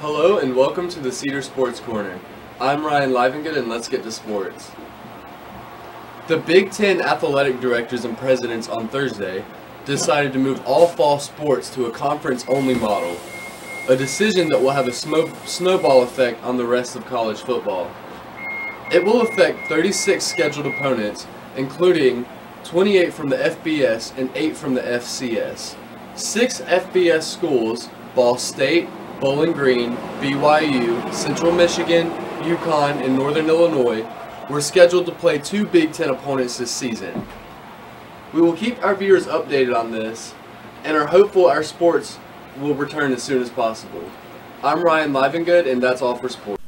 Hello and welcome to the Cedar Sports Corner. I'm Ryan Livengood and let's get to sports. The Big Ten athletic directors and presidents on Thursday decided to move all fall sports to a conference-only model, a decision that will have a snowball effect on the rest of college football. It will affect 36 scheduled opponents, including 28 from the FBS and 8 from the FCS. Six FBS schools, Ball State, Bowling Green, BYU, Central Michigan, UConn, and Northern Illinois, were scheduled to play two Big Ten opponents this season. We will keep our viewers updated on this and are hopeful our sports will return as soon as possible. I'm Ryan Livengood and Good, and that's all for sports.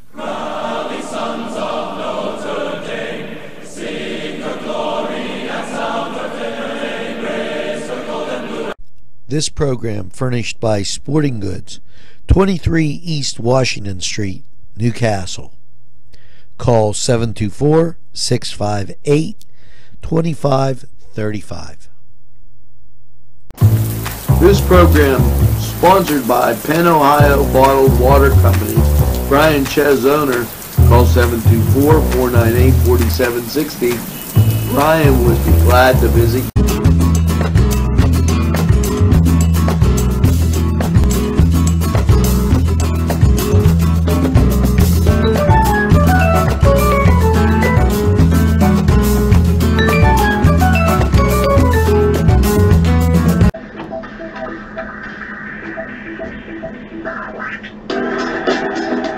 This program furnished by Sporting Goods, 23 East Washington Street, New Castle. Call 724 658 2535. This program sponsored by Penn Ohio Bottled Water Company. Brian Ches owner. Call 724-498-4760. Brian would be glad to visit 好啦。